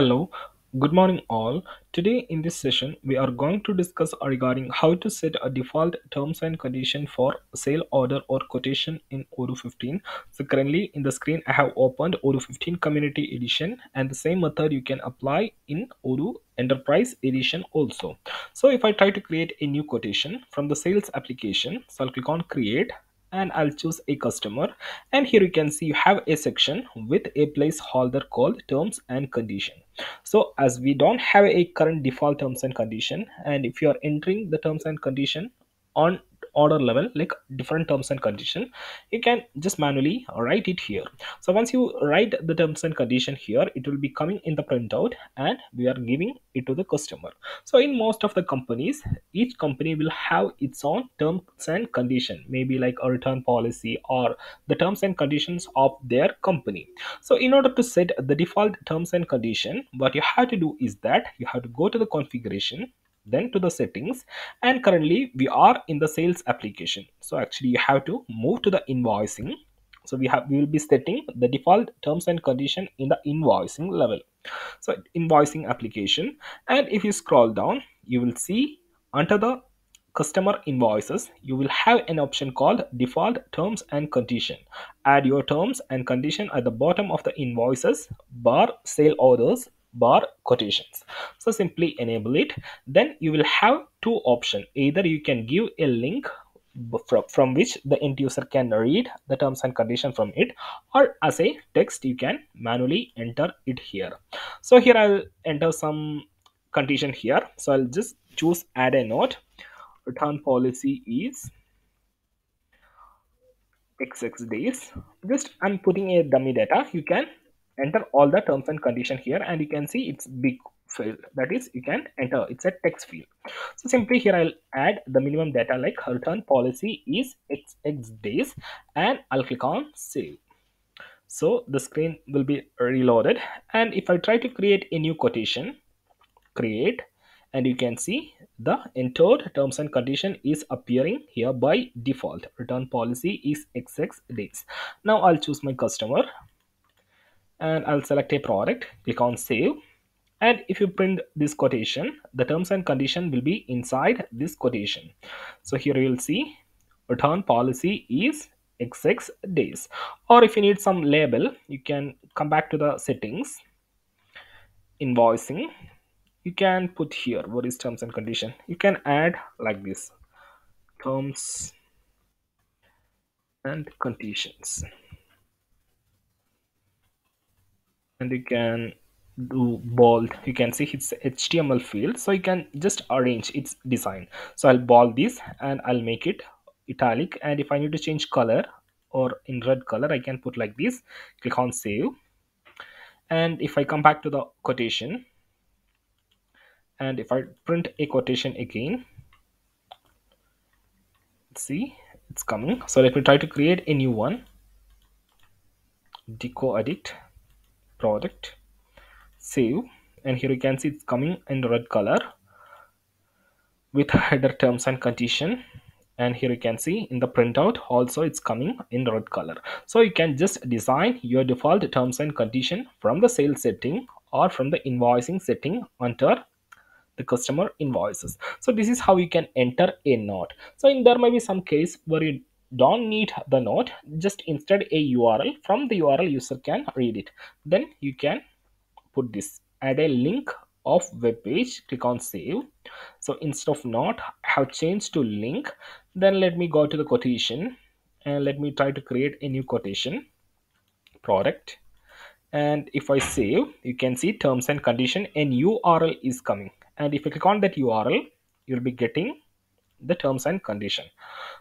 Hello, good morning all. Today in this session we are going to discuss regarding how to set a default terms and condition for sale order or quotation in Odoo 15. So currently in the screen I have opened Odoo 15 Community Edition and the same method you can apply in Odoo Enterprise Edition also. So if I try to create a new quotation from the sales application, so I'll click on create and I'll choose a customer. And here you can see you have a section with a placeholder called terms and condition. So as we don't have a current default terms and condition and if you are entering the terms and condition on order level like different terms and condition you can just manually write it here. So once you write the terms and condition here it will be coming in the printout and we are giving it to the customer. So in most of the companies each company will have its own terms and condition maybe like a return policy or the terms and conditions of their company. So in order to set the default terms and condition what you have to do is that you have to go to the configuration then to the settings. And currently we are in the sales application. So actually you have to move to the invoicing. So we have we will be setting the default terms and condition in the invoicing level. So invoicing application. And if you scroll down you will see under the customer invoices you will have an option called default terms and condition. Add your terms and condition at the bottom of the invoices bar sale orders bar quotations. So simply enable it. Then you will have two options. Either you can give a link from, which the end user can read the terms and condition from it or as a text you can manually enter it here. So here i'll enter some condition here. So i'll just choose add a note. Return policy is xx days. Just i'm putting a dummy data. You can enter all the terms and condition here and you can see it's big field. That is you can enter. It's a text field. So simply here i'll add the minimum data like return policy is xx days and i'll click on save. So the screen will be reloaded. And if i try to create a new quotation create and you can see the entered terms and condition is appearing here by default. Return policy is xx days. Now i'll choose my customer and i'll select a product click on save. And if you print this quotation the terms and condition will be inside this quotation. So here you will see return policy is xx days. Or if you need some label you can come back to the settings. Invoicing you can put here what is terms and condition. You can add like this terms and conditions and you can do bold. You can see it's html field so you can just arrange its design. So i'll bold this and i'll make it italic. And if i need to change color or in red color i can put like this. Click on save. And if i come back to the quotation and if I print a quotation again see it's coming. So let me try to create a new one. Deco Addict product. Save. And here you can see it's coming in red color with header terms and condition. And here you can see in the printout also it's coming in red color. So you can just design your default terms and condition from the sales setting or from the invoicing setting under the customer invoices. So this is how you can enter a note so in there may be some case where you don't need the note just instead a url. From the url user can read it. Then you can put this. Add a link of web page click on save. So instead of not have changed to link. Then let me go to the quotation and let me try to create a new quotation product. And if I save you can see terms and condition and URL is coming. And if you click on that URL you'll be getting the terms and condition.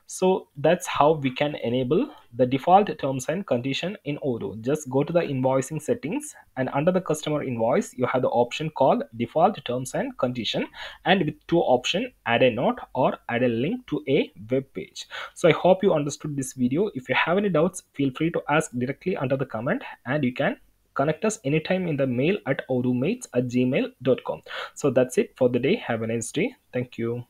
So that's how we can enable the default terms and condition in Odoo. Just go to the invoicing settings and under the customer invoice you have the option called default terms and condition and with two option add a note or add a link to a web page. So I hope you understood this video. If you have any doubts feel free to ask directly under the comment and you can connect us anytime in the mail at odoomates at gmail.com so that's it for the day. Have a nice day. Thank you